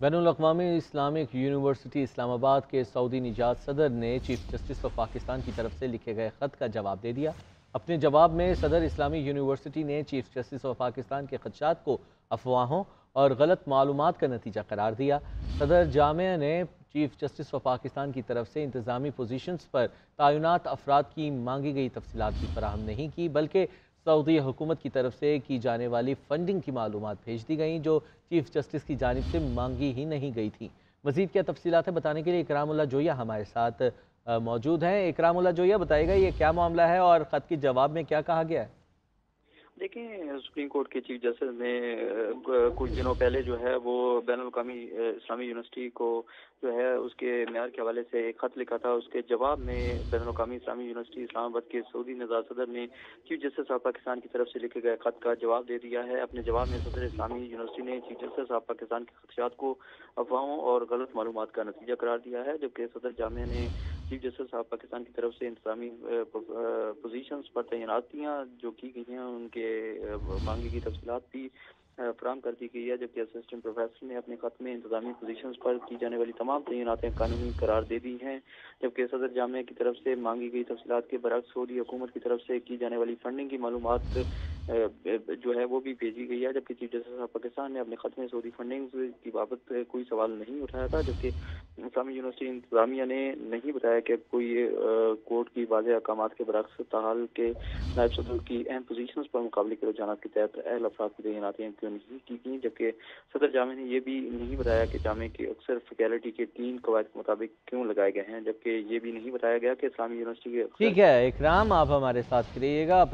Ban अवी Islamic university Islamabad के सऊदी निजात सदर ने चीफ जस्टिस ऑफ़ पाकिस्तान की तरफ़ से लिखे गए ख़त का जवाब दे दिया। अपने जवाब में सदर इस्लामी यूनिवर्सिटी ने चीफ जस्टिस ऑफ़ पाकिस्तान के खदशात को अफवाहों और गलत मालूम का नतीजा करार दिया। सदर जामिया ने चीफ जस्टिस ऑफ़ पाकिस्तान की तरफ़ से इंतज़ामी पोजीशंस पर तयनत अफराद की मांगी गई तफसीत भी फराहम नहीं की, बल्कि सऊदी हुकूमत की तरफ़ से की जाने वाली फंडिंग की मालूम भेज दी गई, जो चीफ जस्टिस की जानब से मांगी ही नहीं गई थी। मजीद क्या तफसीत है बताने के लिए इकरामुल्ला जोया हमारे साथ मौजूद हैं। इकरामुल्ला जोया बताएगा ये क्या मामला है और ख़त के जवाब में क्या कहा गया है? देखिए, सुप्रीम कोर्ट के चीफ जस्टिस ने कुछ दिनों पहले जो है वो बैन अवी इस्लामी यूनिवर्सिटी को जो है उसके मैार के हवाले से एक खत लिखा था। उसके जवाब में बैन अवी इस्लामी यूनिवर्सिटी इस्लामाबाद के सऊदी नजार सदर ने चीफ जस्टिस ऑफ़ पाकिस्तान की तरफ़ से लिखे गए खत का जवाब दे दिया है। अपने जवाब में सदर इस्लामी यूनिवर्सिटी ने चीफ जस्टिस ऑफ़ पाकिस्तान के खदशात को अफवाहों और गलत मालूम का नतीजा करार दिया है, जबकि सदर जामिया ने चीफ जस्टिस ऑफ़ पाकिस्तान की तरफ़ से इंतजामी पोजीशंस पर तैनातियाँ जो की गई हैं उनके मांगी की तफसीत भी फ्राहम कर दी गई है, जबकि असिस्टेंट प्रोफेसर ने अपने खत में इंतजामी पोजीशन पर की जाने वाली तमाम तैनातें कानूनी करार दे दी हैं, जबकि सदर जामिया की तरफ़ से मांगी गई तफसीत के बरक्स सऊदी हुकूमत की तरफ़ से की जाने वाली फंडिंग की मालूम जो है वो भी भेजी गई है, जबकि चीफ जस्टिस ऑफ़ पाकिस्तान ने अपने खत में सऊदी फंडिंग की बाबत कोई सवाल नहीं उठाया था, जबकि इस्लामी यूनिवर्सिटी इंतजामिया ने नहीं बताया कि कोई कोर्ट की वाज अहकाम के बरक्स ताल के नायब सदर की अहम पोजीशन पर मुकाबले के रुझान के तहत अहल अफराद की तैनातियाँ नहीं की थी, जबकि सदर जामे ने यह भी नहीं बताया कि जामे के अक्सर फैकल्टी के तीन कवायद के मुताबिक क्यों लगाए गए हैं, जबकि ये भी नहीं बताया गया कि इस्लामी यूनिवर्सिटी के ठीक है, इकराम, आप हमारे साथ करिएगा।